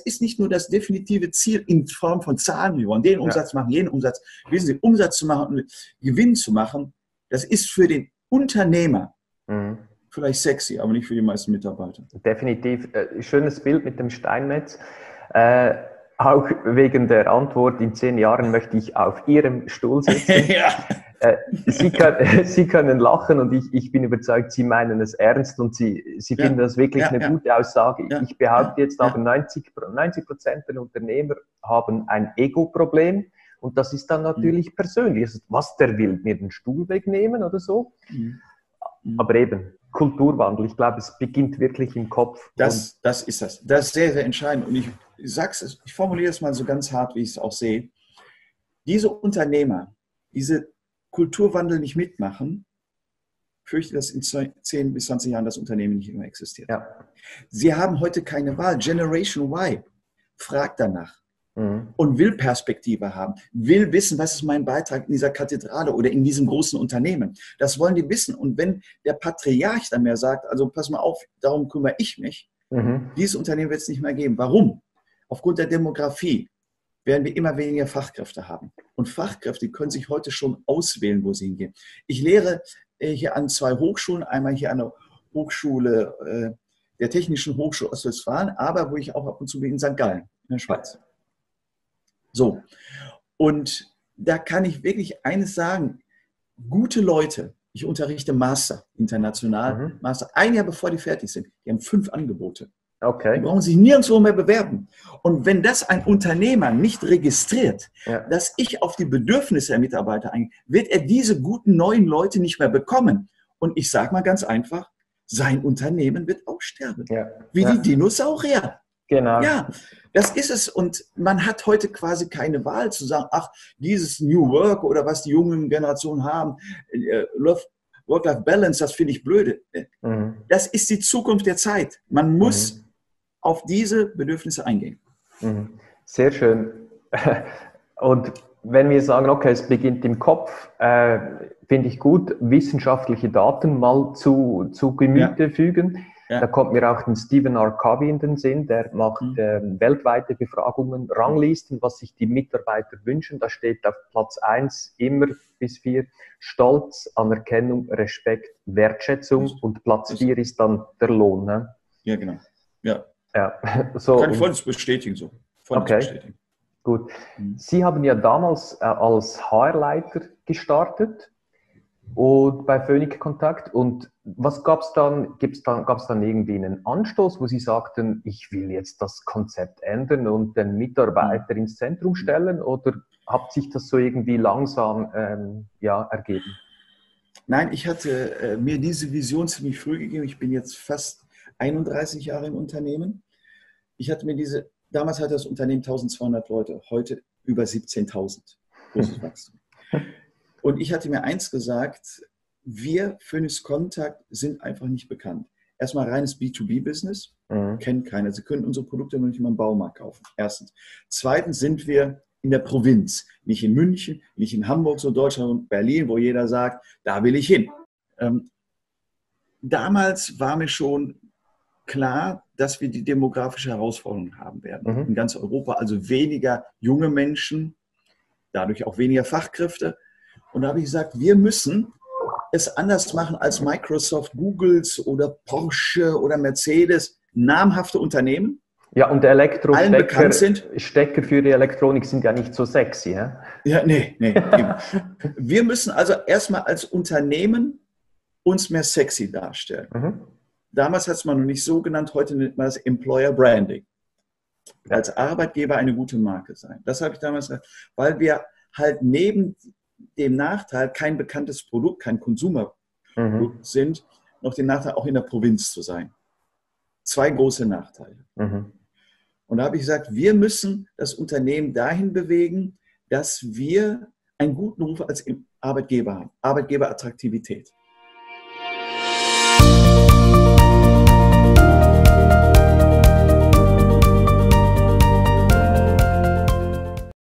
ist nicht nur das definitive Ziel in Form von Zahlen, wir wollen den Umsatz machen, jenen Umsatz. Wissen Sie, Umsatz zu machen und Gewinn zu machen, das ist für den Unternehmer mhm. vielleicht sexy, aber nicht für die meisten Mitarbeiter. Definitiv. Äh, schönes Bild mit dem Steinmetz. Äh, auch wegen der Antwort, in zehn Jahren möchte ich auf Ihrem Stuhl sitzen. ja. Äh, Sie, können, Sie, können, lachen und ich, ich, bin überzeugt, Sie meinen es ernst und Sie, Sie finden ja. das wirklich ja, eine gute Aussage. Ich behaupte jetzt aber, 90 Prozent der Unternehmer haben ein Ego-Problem und das ist dann natürlich mhm. persönlich. Was, der will mir den Stuhl wegnehmen oder so? Mhm. Aber eben, Kulturwandel, ich glaube, es beginnt wirklich im Kopf. Das, das ist das. Das ist sehr, sehr entscheidend. Und ich sag's, ich formuliere es mal so ganz hart, wie ich es auch sehe. Diese Unternehmer, diese Kulturwandel nicht mitmachen, fürchte, dass in 10 bis 20 Jahren das Unternehmen nicht mehr existiert. Ja. Sie haben heute keine Wahl. Generation Y fragt danach mhm. und will Perspektive haben, will wissen, was ist mein Beitrag in dieser Kathedrale oder in diesem großen Unternehmen. Das wollen die wissen. Und wenn der Patriarch dann mehr sagt, also pass mal auf, darum kümmere ich mich, mhm. dieses Unternehmen wird es nicht mehr geben. Warum? Aufgrund der Demografie werden wir immer weniger Fachkräfte haben. Und Fachkräfte können sich heute schon auswählen, wo sie hingehen. Ich lehre äh, hier an zwei Hochschulen, einmal hier an der Hochschule äh, der Technischen Hochschule Ostwestfalen, aber wo ich auch ab und zu bin in St. Gallen, in der Schweiz. So. Und da kann ich wirklich eines sagen. Gute Leute, ich unterrichte Master, international mhm. Master, ein Jahr bevor die fertig sind, die haben fünf Angebote. Okay. Die brauchen sich nirgendwo mehr bewerben. Und wenn das ein Unternehmer nicht registriert, ja. dass ich auf die Bedürfnisse der Mitarbeiter eingehe, wird er diese guten neuen Leute nicht mehr bekommen. Und ich sage mal ganz einfach, sein Unternehmen wird aussterben. Ja. Wie ja. die Dinosaurier. Genau. Ja, das ist es. Und man hat heute quasi keine Wahl zu sagen, ach, dieses New Work oder was die jungen Generationen haben, äh, Work-Life-Balance, das finde ich blöde. Mhm. Das ist die Zukunft der Zeit. Man muss mhm. Auf diese Bedürfnisse eingehen. Mhm. Sehr schön. Und wenn wir sagen, okay, es beginnt im Kopf, äh, finde ich gut, wissenschaftliche Daten mal zu, zu Gemüte ja. fügen. Ja. Da kommt mir auch ein Stephen R. Covey in den Sinn, der macht mhm. ähm, weltweite Befragungen, Ranglisten, was sich die Mitarbeiter wünschen. Da steht auf Platz 1 immer bis 4 Stolz, Anerkennung, Respekt, Wertschätzung und Platz 4 ist dann der Lohn. Ne? Ja, genau. Ja. Ja. So, Kann ich voll bestätigen so. Voll okay. Bestätigen. Gut. Mhm. Sie haben ja damals äh, als HR-Leiter gestartet und bei Phoenix Kontakt. Und was gab es dann? Gibt's dann gab es dann irgendwie einen Anstoß, wo Sie sagten, ich will jetzt das Konzept ändern und den Mitarbeiter ins Zentrum stellen? Oder hat sich das so irgendwie langsam ähm, ja, ergeben? Nein, ich hatte äh, mir diese Vision ziemlich früh gegeben. Ich bin jetzt fast 31 Jahre im Unternehmen. Ich hatte mir diese, damals hatte das Unternehmen 1200 Leute, heute über 17.000. Großes Wachstum. Und ich hatte mir eins gesagt, wir Phoenix Contact sind einfach nicht bekannt. Erstmal reines B2B-Business, mhm. kennt keiner. Sie können unsere Produkte noch nicht mal im Baumarkt kaufen. Erstens. Zweitens sind wir in der Provinz, nicht in München, nicht in Hamburg, so Deutschland und Berlin, wo jeder sagt, da will ich hin. Ähm, damals war mir schon klar, dass wir die demografische Herausforderung haben werden mhm. in ganz Europa. Also weniger junge Menschen, dadurch auch weniger Fachkräfte und da habe ich gesagt, wir müssen es anders machen als Microsoft, Googles oder Porsche oder Mercedes, namhafte Unternehmen. Ja, und Elektrostecker Stecker für die Elektronik sind ja nicht so sexy. Ja, ja nee, nee. wir müssen also erstmal als Unternehmen uns mehr sexy darstellen. Mhm. Damals hat es man noch nicht so genannt, heute nennt man das Employer Branding. Als Arbeitgeber eine gute Marke sein. Das habe ich damals gesagt, weil wir halt neben dem Nachteil, kein bekanntes Produkt, kein Konsumerprodukt mhm. sind, noch den Nachteil, auch in der Provinz zu sein. Zwei große Nachteile. Mhm. Und da habe ich gesagt, wir müssen das Unternehmen dahin bewegen, dass wir einen guten Ruf als Arbeitgeber haben, Arbeitgeberattraktivität.